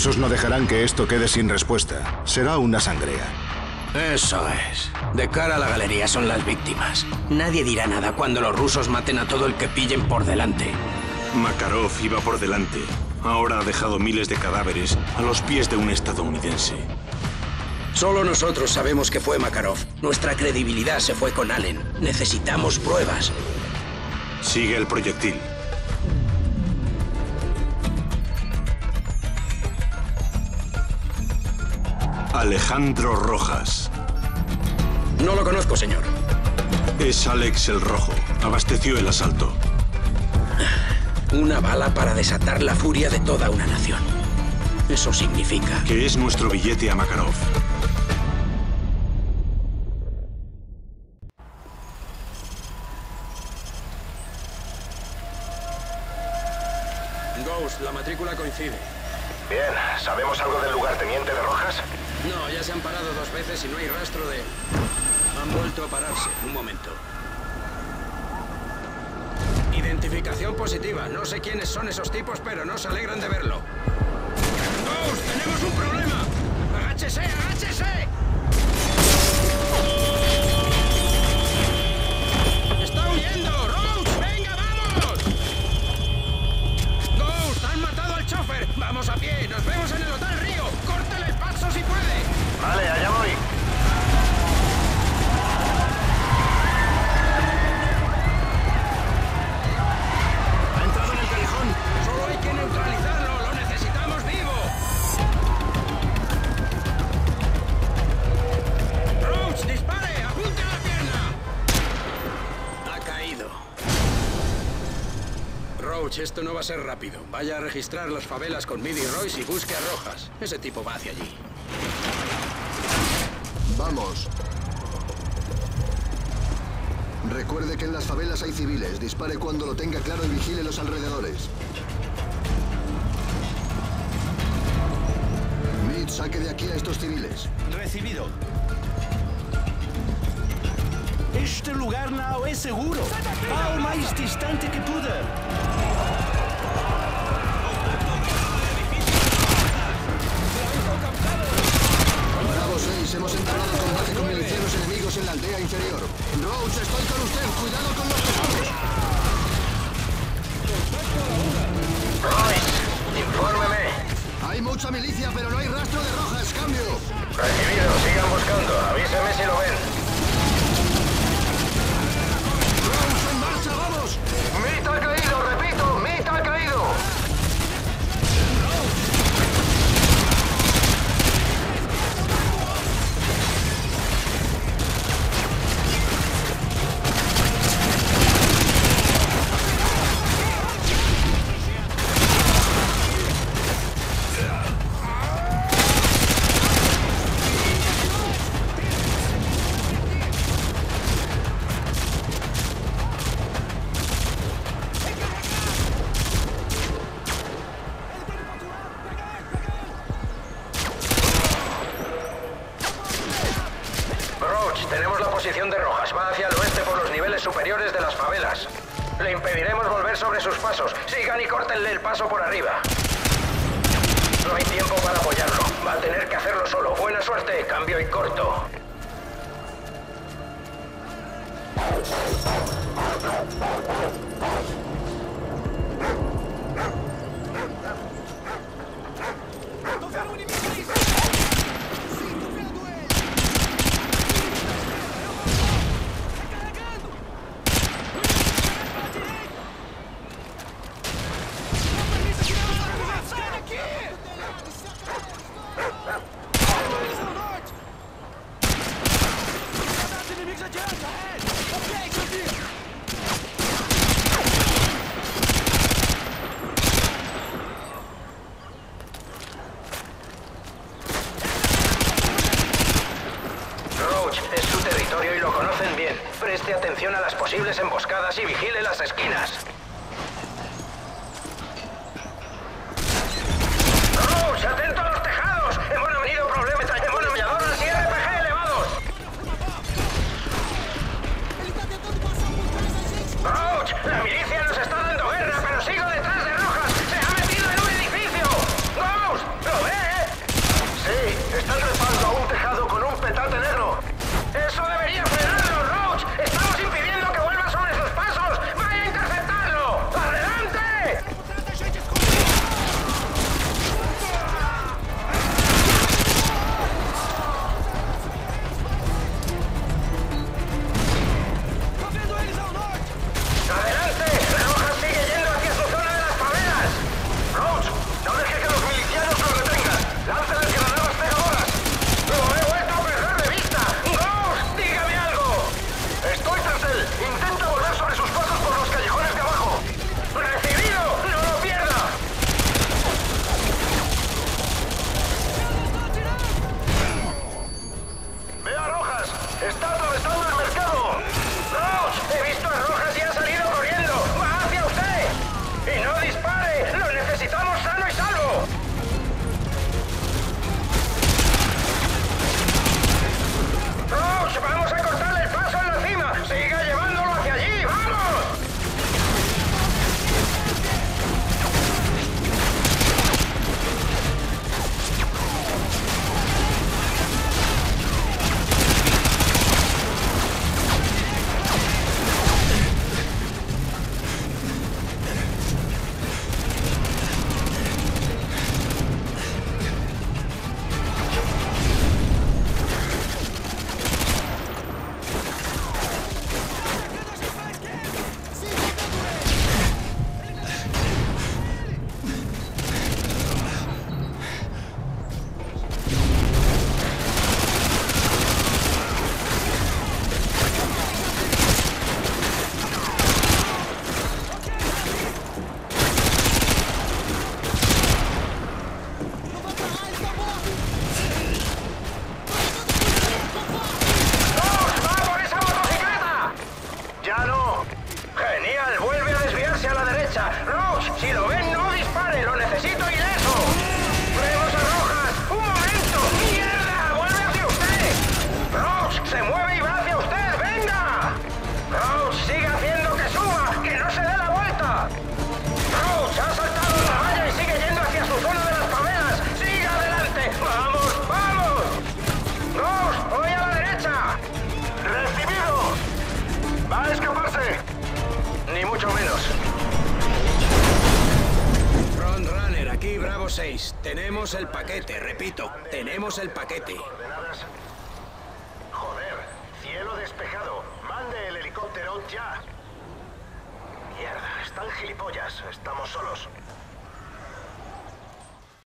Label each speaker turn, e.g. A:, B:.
A: rusos no dejarán que esto quede sin respuesta. Será una sangría.
B: Eso es. De cara a la galería son las víctimas. Nadie dirá nada cuando los rusos maten a todo el que pillen por delante.
C: Makarov iba por delante. Ahora ha dejado miles de cadáveres a los pies de un estadounidense.
B: Solo nosotros sabemos que fue Makarov. Nuestra credibilidad se fue con Allen. Necesitamos pruebas.
C: Sigue el proyectil. Alejandro Rojas.
B: No lo conozco, señor.
C: Es Alex el Rojo. Abasteció el asalto.
B: Una bala para desatar la furia de toda una nación. Eso significa...
C: Que es nuestro billete a Makarov.
B: Ghost, la matrícula coincide.
D: Bien, ¿sabemos algo del lugar teniente de Rojas?
B: No, ya se han parado dos veces y no hay rastro de... Han vuelto a pararse. Un momento. Identificación positiva. No sé quiénes son esos tipos, pero no se alegran de verlo. ¡Ghost! ¡Tenemos un problema! ¡Agáchese! ¡Agáchese! Esto no va a ser rápido. Vaya a registrar las favelas con Midi Royce y busque a Rojas. Ese tipo va hacia allí.
E: Vamos. Recuerde que en las favelas hay civiles. Dispare cuando lo tenga claro y vigile los alrededores. Mitch, saque de aquí a estos civiles.
F: Recibido. Este lugar não é seguro. Vá o mais distante que puder.
E: 6, hemos entablado combate con milicianos enemigos en la aldea inferior. Roach, estoy con usted. Cuidado con los tesoros.
D: Royce, infórmeme.
E: Hay mucha milicia, pero no hay rastro de rojas. Cambio.
D: Recibido, sigan buscando. Avíseme si lo ven. Superiores de las favelas. Le impediremos volver sobre sus pasos. Sigan y córtenle el paso por arriba. No hay tiempo para apoyarlo. Va a tener que hacerlo solo. Buena suerte. Cambio y corto. Esquinas.
B: 6, tenemos el paquete, repito, tenemos el paquete.
G: Joder, cielo despejado. Mande el helicóptero ya. Mierda, están gilipollas. Estamos solos.